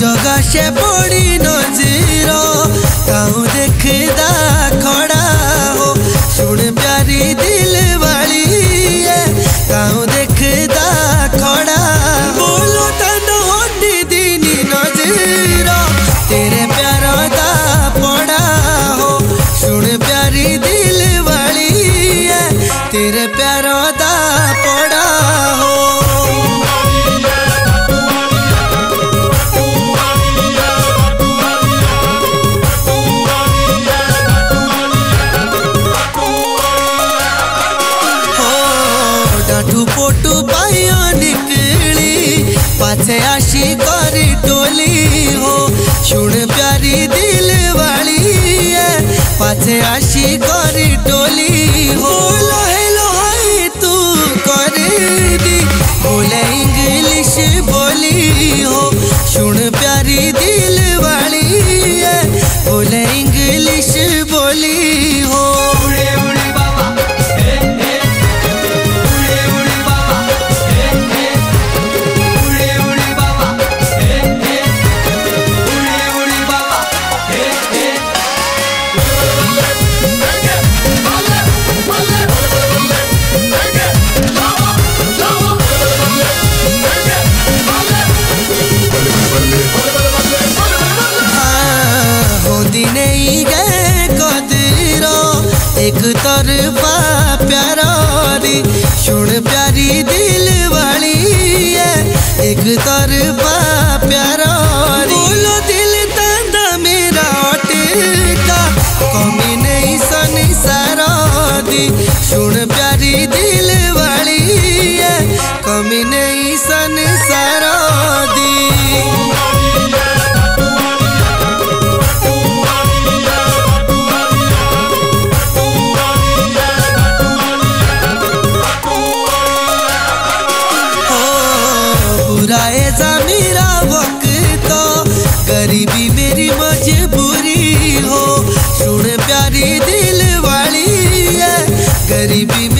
জগা সে পড়ি নজির फोटू फोटू बाया निकली, पाछे आशी गोरी टोली हो। सुन प्यारी दिल वाली है, पाछे आशी गोरी टोली हो। एक कदरो एक तरफा सुन प्यारी दिल वाली है एक तरफा प्यारा baby